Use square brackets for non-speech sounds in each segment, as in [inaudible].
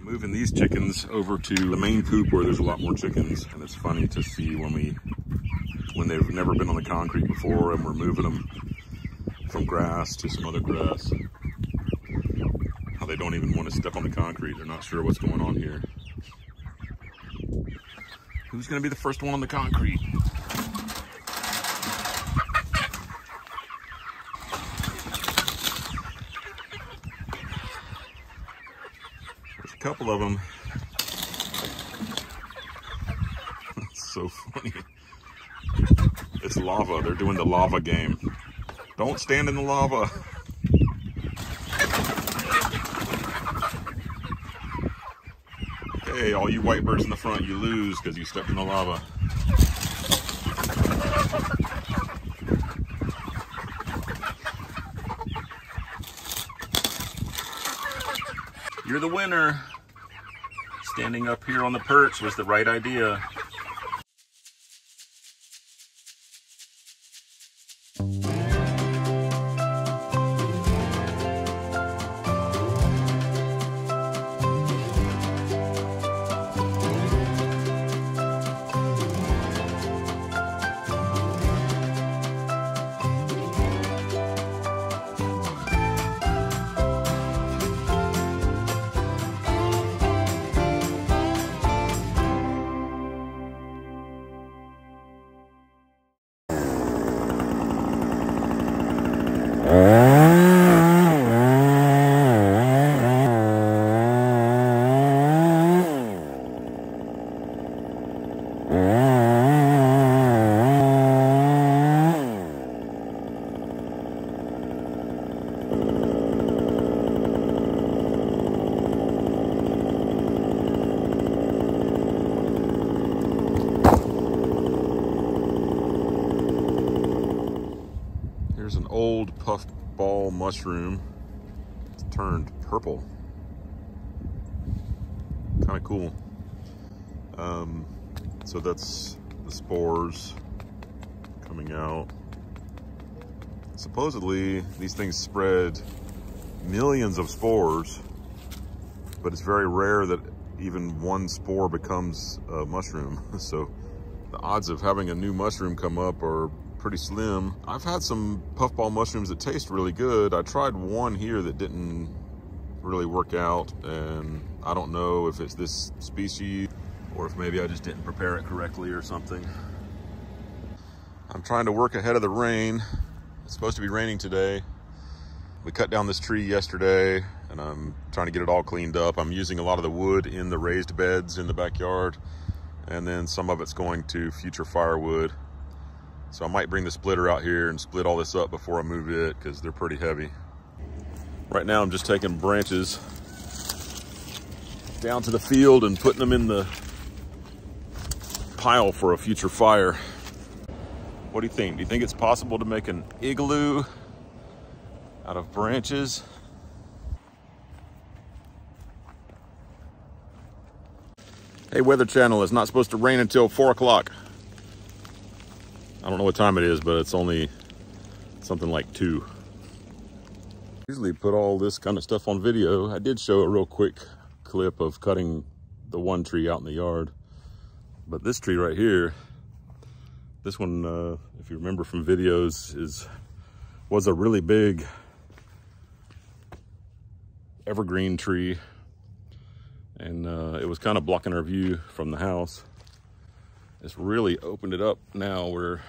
I'm moving these chickens over to the main coop where there's a lot more chickens. And it's funny to see when we, when they've never been on the concrete before and we're moving them from grass to some other grass. How they don't even want to step on the concrete. They're not sure what's going on here. Who's gonna be the first one on the concrete? A couple of them. That's so funny. It's lava. They're doing the lava game. Don't stand in the lava. Hey, all you white birds in the front, you lose because you stepped in the lava. You're the winner. Standing up here on the perch was the right idea. Old puffball mushroom. It's turned purple. Kind of cool. Um, so that's the spores coming out. Supposedly, these things spread millions of spores, but it's very rare that even one spore becomes a mushroom. [laughs] So the odds of having a new mushroom come up are pretty slim. I've had some puffball mushrooms that taste really good. I tried one here that didn't really work out and I don't know if it's this species or if maybe I just didn't prepare it correctly or something. I'm trying to work ahead of the rain. It's supposed to be raining today. We cut down this tree yesterday and I'm trying to get it all cleaned up. I'm using a lot of the wood in the raised beds in the backyard and then some of it's going to future firewood. So I might bring the splitter out here and split all this up before I move it because they're pretty heavy. Right now I'm just taking branches down to the field and putting them in the pile for a future fire. What do you think? Do you think it's possible to make an igloo out of branches? Hey, Weather Channel, it's not supposed to rain until four o'clock. I don't know what time it is, but it's only something like two. Usually put all this kind of stuff on video. I did show a real quick clip of cutting the one tree out in the yard. But this tree right here, this one, uh, if you remember from videos, is was a really big evergreen tree. And uh, it was kind of blocking our view from the house it's really opened it up now where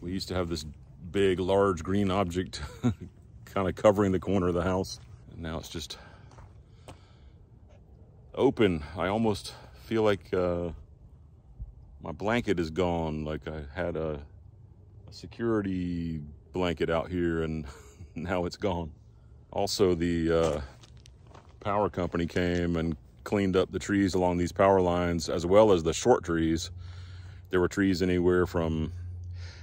we used to have this big, large green object [laughs] kind of covering the corner of the house. And now it's just open. I almost feel like uh, my blanket is gone. Like I had a, a security blanket out here and [laughs] now it's gone. Also, the uh, power company came and cleaned up the trees along these power lines as well as the short trees. There were trees anywhere from,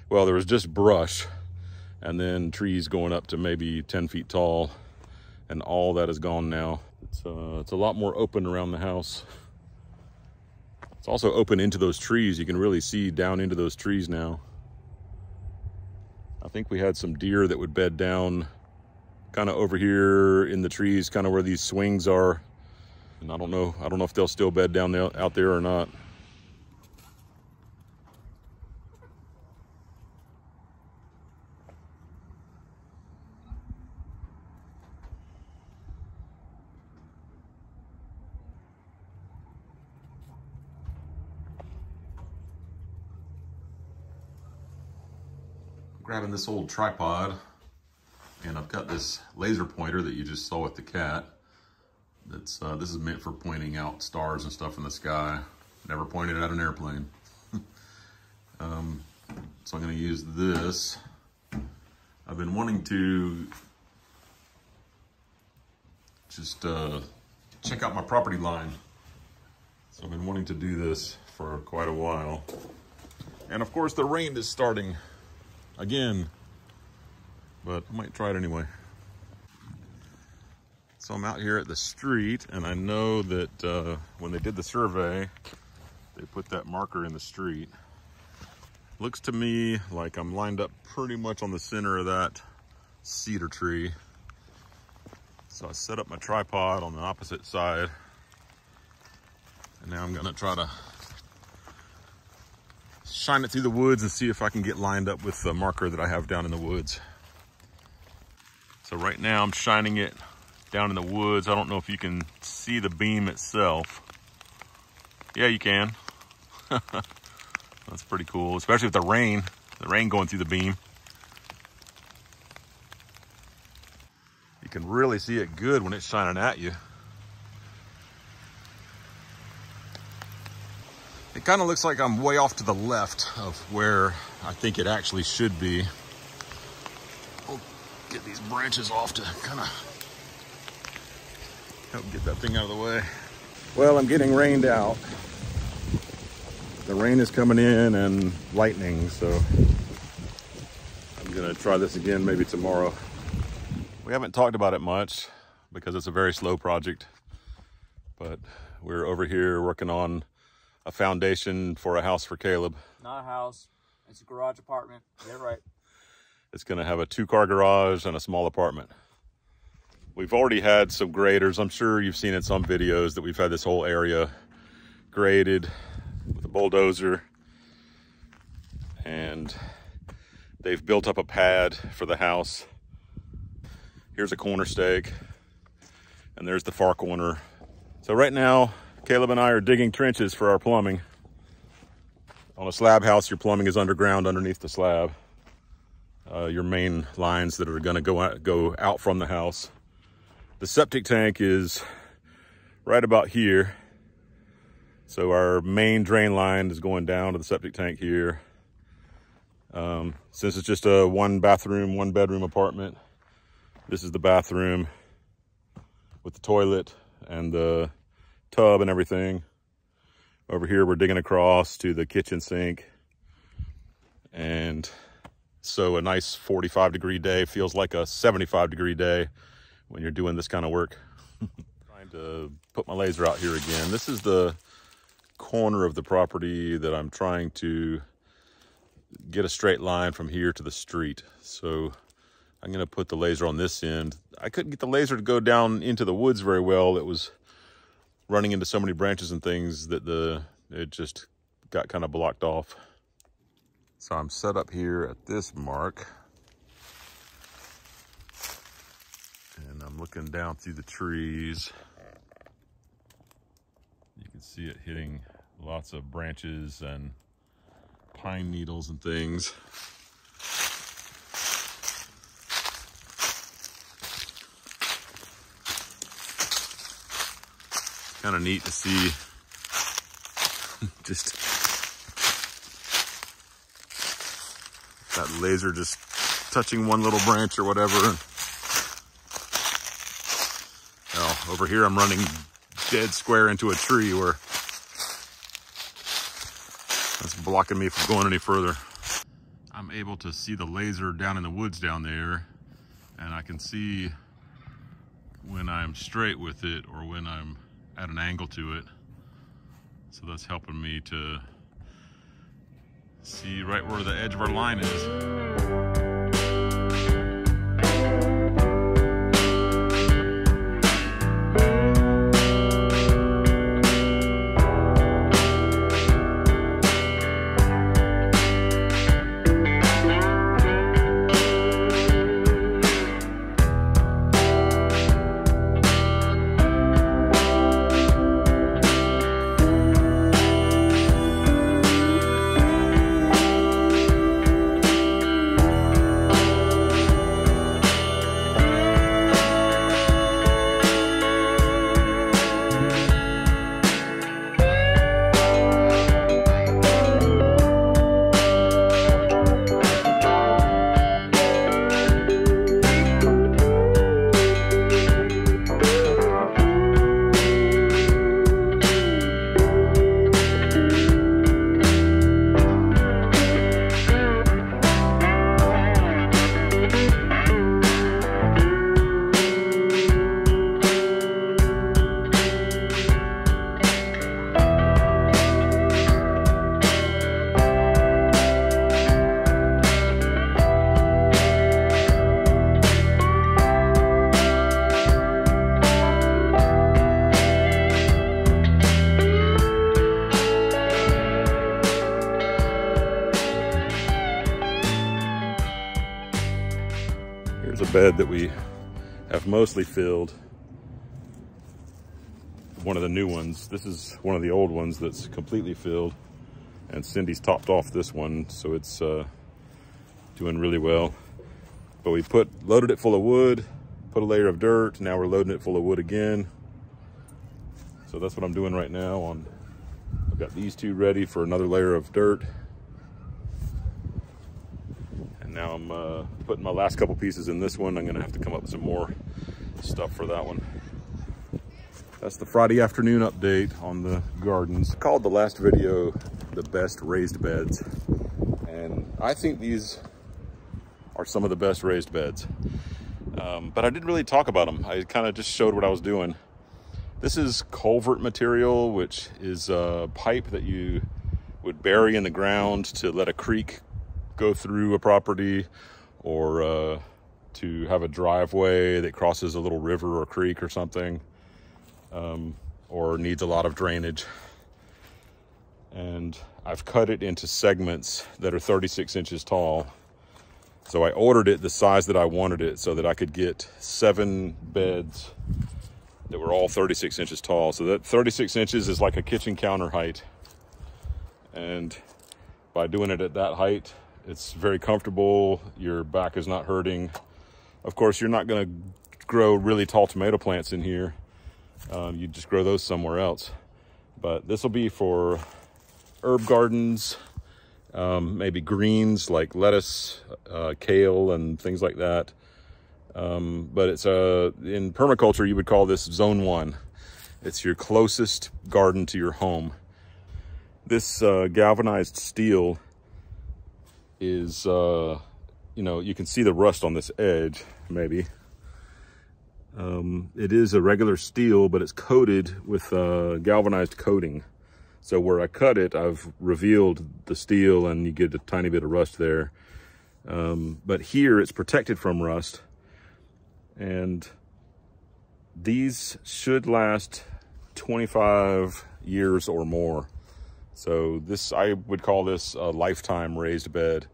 well, there was just brush and then trees going up to maybe 10 feet tall and all that is gone now. It's, uh, it's a lot more open around the house. It's also open into those trees. You can really see down into those trees now. I think we had some deer that would bed down kind of over here in the trees, kind of where these swings are. And I don't know, I don't know if they'll still bed down there out there or not. grabbing this old tripod and I've got this laser pointer that you just saw with the cat. That's uh, This is meant for pointing out stars and stuff in the sky. Never pointed at an airplane. [laughs] um, so I'm gonna use this. I've been wanting to just uh, check out my property line. So I've been wanting to do this for quite a while. And of course the rain is starting again, but I might try it anyway. So I'm out here at the street and I know that uh, when they did the survey, they put that marker in the street. Looks to me like I'm lined up pretty much on the center of that cedar tree. So I set up my tripod on the opposite side. And now I'm gonna try to shine it through the woods and see if I can get lined up with the marker that I have down in the woods. So right now I'm shining it down in the woods. I don't know if you can see the beam itself. Yeah, you can. [laughs] That's pretty cool, especially with the rain, the rain going through the beam. You can really see it good when it's shining at you. It kind of looks like I'm way off to the left of where I think it actually should be. We'll get these branches off to kind of help get that thing out of the way. Well, I'm getting rained out. The rain is coming in and lightning, so I'm gonna try this again maybe tomorrow. We haven't talked about it much because it's a very slow project, but we're over here working on a foundation for a house for Caleb. Not a house. It's a garage apartment. Yeah, right. It's going to have a two-car garage and a small apartment. We've already had some graders. I'm sure you've seen in some videos that we've had this whole area graded with a bulldozer. And they've built up a pad for the house. Here's a corner stake. And there's the far corner. So right now, Caleb and I are digging trenches for our plumbing. On a slab house, your plumbing is underground underneath the slab. Uh, your main lines that are gonna go out, go out from the house. The septic tank is right about here. So our main drain line is going down to the septic tank here. Um, since it's just a one bathroom, one bedroom apartment, this is the bathroom with the toilet and the tub and everything. Over here, we're digging across to the kitchen sink. And so a nice 45 degree day feels like a 75 degree day when you're doing this kind of work. [laughs] Trying to put my laser out here again. This is the corner of the property that I'm trying to get a straight line from here to the street. So I'm gonna put the laser on this end. I couldn't get the laser to go down into the woods very well. It was running into so many branches and things that the it just got kind of blocked off. So I'm set up here at this mark. And Looking down through the trees. You can see it hitting lots of branches and pine needles and things. kind of neat to see [laughs] just that laser just touching one little branch or whatever. Now, over here I'm running dead square into a tree where that's blocking me from going any further. I'm able to see the laser down in the woods down there and I can see when I'm straight with it or when I'm at an angle to it. So that's helping me to see right where the edge of our line is. Bed that we have mostly filled. One of the new ones. This is one of the old ones that's completely filled. And Cindy's topped off this one, so it's uh, doing really well. But we put loaded it full of wood, put a layer of dirt. Now we're loading it full of wood again. So that's what I'm doing right now. On I've got these two ready for another layer of dirt. And now I'm uh, putting my last couple pieces in this one. I'm gonna have to come up with some more stuff for that one. That's the Friday afternoon update on the gardens. I called the last video the best raised beds. And I think these are some of the best raised beds. Um, but I didn't really talk about them. I kind of just showed what I was doing. This is culvert material, which is a pipe that you would bury in the ground to let a creek go through a property or uh, to have a driveway that crosses a little river or creek or something um, or needs a lot of drainage. And I've cut it into segments that are 36 inches tall so I ordered it the size that I wanted it so that I could get seven beds that were all 36 inches tall. So that 36 inches is like a kitchen counter height. And by doing it at that height, it's very comfortable. Your back is not hurting. Of course, you're not gonna grow really tall tomato plants in here. Um, you just grow those somewhere else. But this will be for herb gardens, um, maybe greens like lettuce, uh, kale, and things like that. Um, but it's a, uh, in permaculture, you would call this zone one. It's your closest garden to your home. This uh, galvanized steel is, uh, you know, you can see the rust on this edge, maybe. Um, it is a regular steel, but it's coated with uh, galvanized coating. So where I cut it, I've revealed the steel and you get a tiny bit of rust there. Um, but here it's protected from rust. And these should last 25 years or more. So this, I would call this a lifetime raised bed.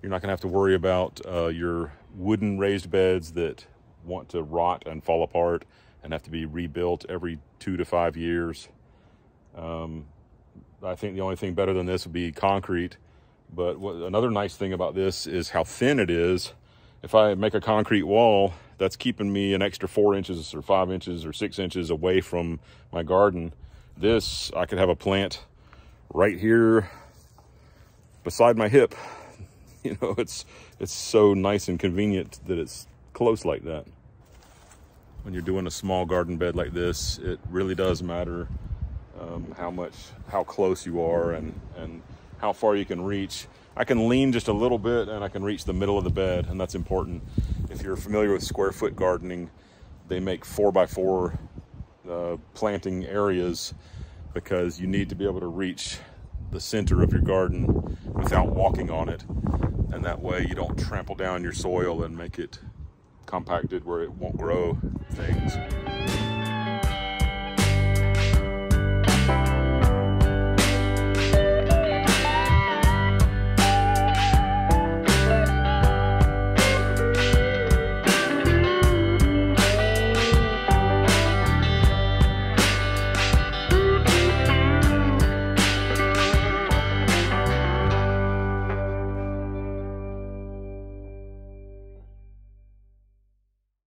You're not gonna have to worry about uh, your wooden raised beds that want to rot and fall apart and have to be rebuilt every two to five years. Um, I think the only thing better than this would be concrete. But what, another nice thing about this is how thin it is. If I make a concrete wall, that's keeping me an extra four inches or five inches or six inches away from my garden. This, I could have a plant right here beside my hip. [laughs] You know, it's, it's so nice and convenient that it's close like that. When you're doing a small garden bed like this, it really does matter um, how much, how close you are and, and how far you can reach. I can lean just a little bit and I can reach the middle of the bed and that's important. If you're familiar with square foot gardening, they make four by four uh, planting areas because you need to be able to reach the center of your garden without walking on it. And that way you don't trample down your soil and make it compacted where it won't grow things.